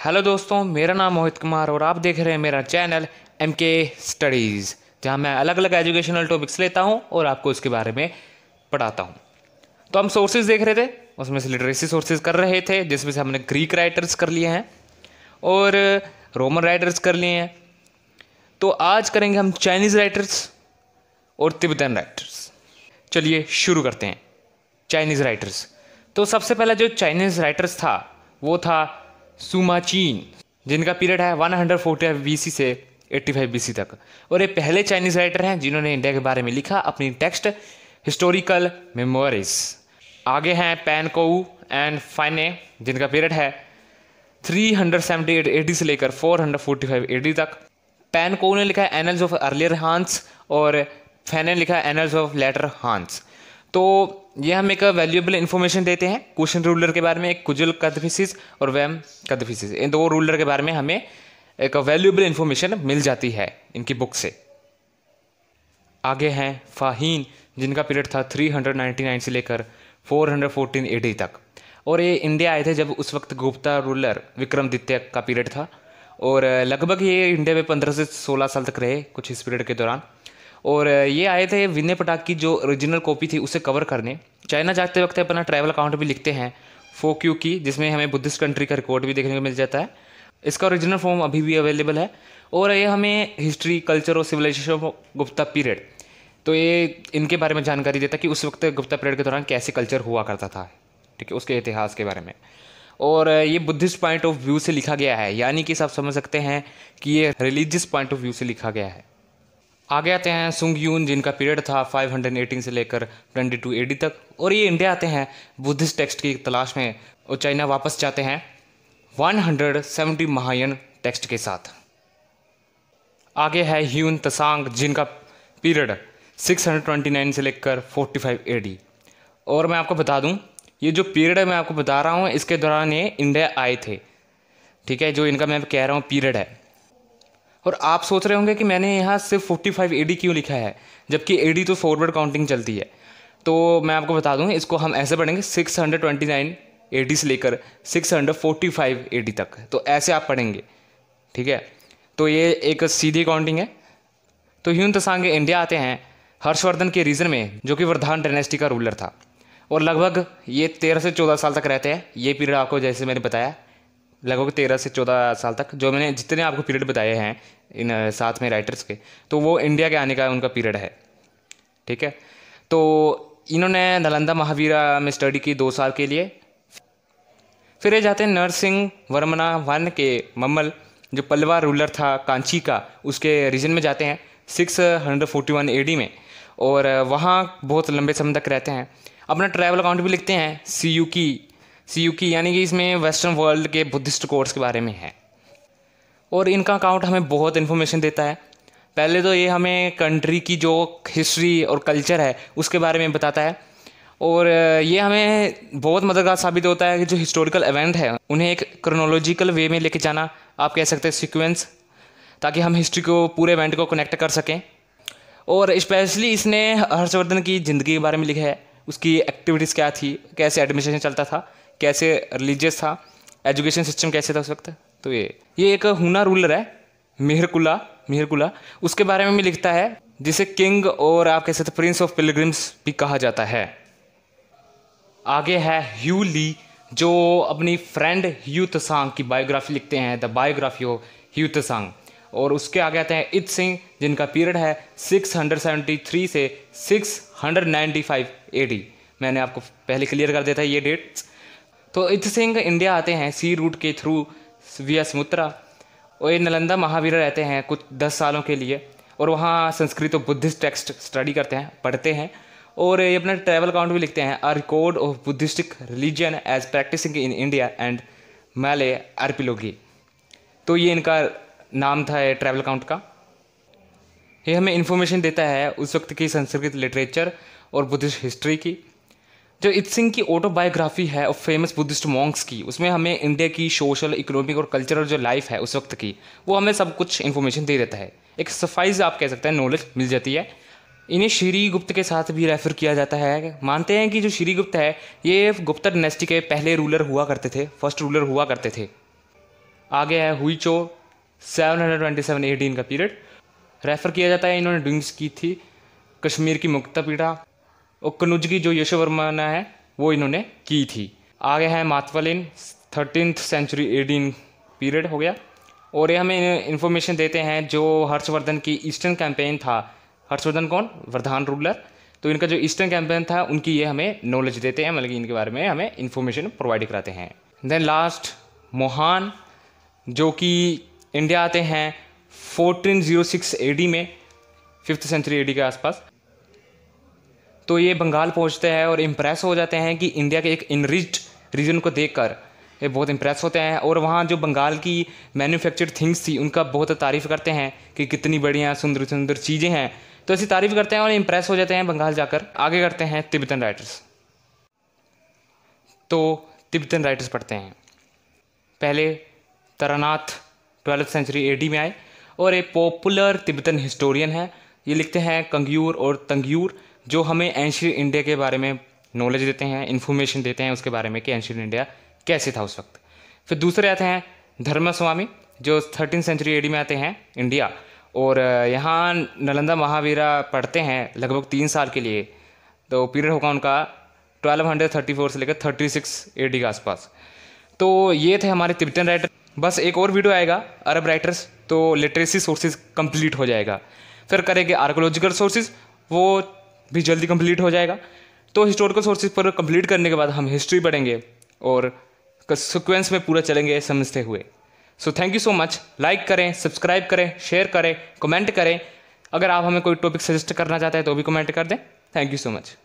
Hello दोस्तों, मेरा नाम मोहित कुमार और आप देख रहे हैं मेरा चैनल एम के स्टडीज़ जहाँ मैं अलग अलग एजुकेशनल टॉपिक्स लेता हूँ और आपको इसके बारे में पढ़ाता हूँ। तो हम सोर्सेज देख रहे थे, उसमें से लिटरेसी सोर्सेज कर रहे थे जिसमें से हमने ग्रीक राइटर्स कर लिए हैं और रोमन राइटर्स कर लिए हैं। तो आज करेंगे हम चाइनीज़ राइटर्स और तिब्बतन राइटर्स चलिए शुरू करते हैं चाइनीज़ राइटर्स तो सबसे पहला जो चाइनीज़ राइटर्स था, वो था सुमाचीन, जिनका पीरियड है 140 बीसी से 85 बीसी तक। और ये पहले चाइनीज़ राइटर हैं, जिन्होंने इंडिया के बारे में लिखा अपनी टेक्स्ट, हिस्टोरिकल मेमोरीज। आगे हैं पैन कोऊ एंड फाइने, जिनका पीरियड है 378 एडी से लेकर 445 एडी तक। पैन कोऊ ने लिखा है एनल्स ऑफ़ अर्लियर हांस और फैने लिखा है एनल्स ऑफ़ लेटर हांस तो ये हम एक वैल्यूएबल इन्फॉर्मेशन देते हैं क्वेश्चन रूलर के बारे में, एक कुजल कदफिसिस और वैम कदफिसिस इन दो रूलर के बारे में हमें एक वैल्यूएबल इन्फॉर्मेशन मिल जाती है इनकी बुक से। आगे हैं फाहीन, जिनका पीरियड था 399 से लेकर 414 एडी तक। और ये इंडिया आए थे जब उस वक्त गुप्ता रूलर विक्रमादित्य का पीरियड था। और, लगभग ये इंडिया में पंद्रह से सोलह साल तक रहे कुछ इस पीरियड के दौरान। और ये आए थे विनय पटाक की जो ओरिजिनल कॉपी थी उसे कवर करने। चाइना जाते वक्त अपना ट्रैवल अकाउंट भी लिखते हैं फोक्यू की, जिसमें हमें बुद्धिस्ट कंट्री का रिकॉर्ड भी देखने को मिल जाता है। इसका ओरिजिनल फॉर्म अभी भी अवेलेबल है और ये हमें हिस्ट्री कल्चर और सिविलाइजेशन ऑफ़ गुप्ता पीरियड तो ये इनके बारे में जानकारी देता है कि उस वक्त गुप्ता पीरियड के दौरान कैसे कल्चर हुआ करता था, ठीक है, उसके इतिहास के बारे में। और ये बुद्धिस्ट पॉइंट ऑफ़ व्यू से लिखा गया है, यानी कि सब समझ सकते हैं कि ये रिलीजियस पॉइंट ऑफ़ व्यू से लिखा गया है। आगे आते हैं सुंग यून जिनका पीरियड था 518 से लेकर 22 एडी तक। और ये इंडिया आते हैं बुद्धिस्ट टेक्स्ट की तलाश में और चाइना वापस जाते हैं 170 महायन टेक्स्ट के साथ। आगे है ह्यून तसांग, जिनका पीरियड 629 से लेकर 45 एडी और मैं आपको बता दूँ, ये जो पीरियड है, मैं आपको बता रहा हूँ, इसके दौरान ये इंडिया आए थे। ठीक है, जो इनका मैं कह रहा हूँ, पीरियड है। और आप सोच रहे होंगे कि मैंने यहाँ सिर्फ़ 45 फाइव क्यों लिखा है? जबकि एडी तो फॉरवर्ड काउंटिंग चलती है। तो मैं आपको बता दूँ, इसको हम ऐसे पढ़ेंगे 629 एडी से लेकर 645 एडी तक। तो ऐसे आप पढ़ेंगे। ठीक है? तो ये एक सीधी काउंटिंग है। तो ह्यून तसांगे इंडिया आते हैं, हर्षवर्धन के रीजन में, जो कि वर्धान डायनेस्टी का रूलर था। और लगभग ये तेरह से चौदह साल तक रहते हैं। ये पीरियड आपको जैसे मैंने बताया लगभग तेरह से चौदह साल तक, जो मैंने, जितने आपको पीरियड बताए हैं, इन साथ में राइटर्स के तो वो इंडिया के आने का उनका पीरियड है। ठीक है? तो इन्होंने नालंदा महावीरा में स्टडी की दो साल के लिए। फिर ये जाते हैं नरसिंह वर्मना वन के मम्मल, जो पल्लवा रूलर था कांची का, उसके रीजन में जाते हैं six hundred forty one A में। और वहाँ बहुत लंबे समय तक रहते हैं। अपना ट्रैवल अकाउंट भी लिखते हैं सी यू की। सी यू की यानी कि इसमें वेस्टर्न वर्ल्ड के बुद्धिस्ट कोर्स के बारे में है। और इनका अकाउंट हमें बहुत इन्फॉर्मेशन देता है। पहले तो ये हमें कंट्री की जो हिस्ट्री और कल्चर है, उसके बारे में बताता है। और ये हमें बहुत मददगार साबित होता है कि जो हिस्टोरिकल इवेंट है, उन्हें एक क्रोनोलॉजिकल वे में लेके जाना, आप कह सकते हैं सीक्वेंस ताकि हम हिस्ट्री को, पूरे इवेंट को कनेक्ट कर सकें। और स्पेशली इसने हर्षवर्धन की ज़िंदगी के बारे में लिखा है। उसकी एक्टिविटीज़ क्या थी, कैसे एडमिनिस्ट्रेशन चलता था कैसे रिलीजियस था एजुकेशन सिस्टम कैसे था उस वक्त? तो ये ये एक हुना रूलर है, मेहरकुला मेहरकुला। उसके बारे में भी लिखता है, जिसे किंग और आप कह सकते प्रिंस ऑफ़ पिलग्रिम्स भी कहा जाता है। आगे है ह्यू ली, जो अपनी फ्रेंड ह्यू तसांग की बायोग्राफी लिखते हैं the biography of Hiuen Tsang. और उसके आगे आते हैं इत सिंह, जिनका पीरियड है 673 से 695 एडी मैंने आपको पहले क्लियर कर दिया था ये डेट्स तो इत सिंह इंडिया आते हैं, सी रूट के थ्रू विया समुद्रा और ये नालंदा महावीर रहते हैं कुछ दस सालों के लिए। और वहाँ संस्कृत और बुद्धिस्ट टेक्स्ट स्टडी करते हैं, पढ़ते हैं। और ये अपना ट्रैवल अकाउंट भी लिखते हैं a record of Buddhistic religion as practicing in India and Malay archipelago तो ये इनका नाम था ट्रैवल अकाउंट का। ये हमें इन्फॉर्मेशन देता है उस वक्त की संस्कृत लिटरेचर और बुद्धिस्ट हिस्ट्री की। जो इत सिंह की ऑटोबायोग्राफी है और फ़ेमस बुद्धिस्ट मॉन्क्स की, उसमें हमें इंडिया की सोशल इकोनॉमिक और कल्चरल जो लाइफ है उस वक्त की, वो हमें सब कुछ इन्फॉर्मेशन दे देता है। एक सफाइज आप कह सकते हैं नॉलेज मिल जाती है। इन्हें श्री गुप्त के साथ भी रेफर किया जाता है। मानते हैं कि जो श्री गुप्त है, ये गुप्ता डिनेस्टी के पहले रूलर हुआ करते थे फ़र्स्ट रूलर हुआ करते थे। आगे है Hui Chao seven hundred twenty seven eighteen का पीरियड रेफर किया जाता है, इन्होंने डूइंग्स की थी। कश्मीर की मुक्ता पीड़ा। और कनुज की जो यशोवर्मा है, वो इन्होंने की थी। आगे है मातवलिन थर्टीन सेंचुरी एटीन पीरियड हो गया। और ये हमें इन्फॉर्मेशन देते हैं जो हर्षवर्धन की ईस्टर्न कैंपेन था। हर्षवर्धन कौन? वर्धान रूलर। तो इनका जो ईस्टर्न कैंपेन था, उनकी ये हमें नॉलेज देते हैं मतलब इनके बारे में हमें इन्फॉर्मेशन प्रोवाइड कराते हैं। देन लास्ट मोहान, जो कि इंडिया आते हैं 1406 एडी में फिफ्थ सेंचुरी एडी के आसपास। तो ये बंगाल पहुँचते हैं और इम्प्रेस हो जाते हैं कि इंडिया के एक इनरिच्ड रीजन को देखकर ये बहुत इंप्रेस होते हैं और वहाँ जो बंगाल की मैन्युफैक्चर्ड थिंग्स थी, उनका बहुत तारीफ़ करते हैं कि कितनी बढ़िया सुंदर सुंदर चीज़ें हैं। तो ऐसी तारीफ़ करते हैं और इम्प्रेस हो जाते हैं बंगाल जाकर। आगे करते हैं तिब्बतन राइटर्स तो तिब्बतन राइटर्स पढ़ते हैं। पहले तरानाथ ट्वेल्थ सेंचुरी एडी में आए और एक पॉपुलर तिब्बतन हिस्टोरियन है। ये लिखते हैं कंग्यूर और तंग्यूर। जो हमें एंशियन इंडिया के बारे में नॉलेज देते हैं इन्फॉर्मेशन देते हैं, उसके बारे में कि एंशियन इंडिया कैसे था उस वक्त। फिर दूसरे आते हैं धर्मस्वामी, जो थर्टीन सेंचुरी एडी में आते हैं इंडिया और यहाँ नलंदा महावीरा पढ़ते हैं लगभग तीन साल के लिए। तो पीरियड होगा उनका ट्वेल्व हंड्रेड थर्टी फोर से लेकर थर्टी सिक्स ए डी के आसपास। तो ये थे हमारे तिब्बतन राइटर बस एक और वीडियो आएगा अरब राइटर्स तो लिटरेसी सोर्सेज कंप्लीट हो जाएगा। फिर करेंगे आर्कोलॉजिकल सोर्सेज वो भी जल्दी कंप्लीट हो जाएगा। तो हिस्टोरिकल सोर्सेज पर कंप्लीट करने के बाद हम हिस्ट्री पढ़ेंगे और सिक्वेंस में पूरा चलेंगे समझते हुए। So thank you so much like करें सब्सक्राइब करें शेयर करें कमेंट करें। अगर आप हमें कोई टॉपिक सजेस्ट करना चाहते हैं तो भी कमेंट कर दें। Thank you so much